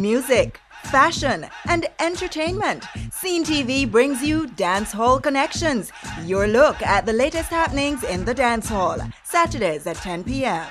Music, fashion, and entertainment. CEENTV brings you Dancehall Connections, your look at the latest happenings in the dance hall. Saturdays at 10 p.m.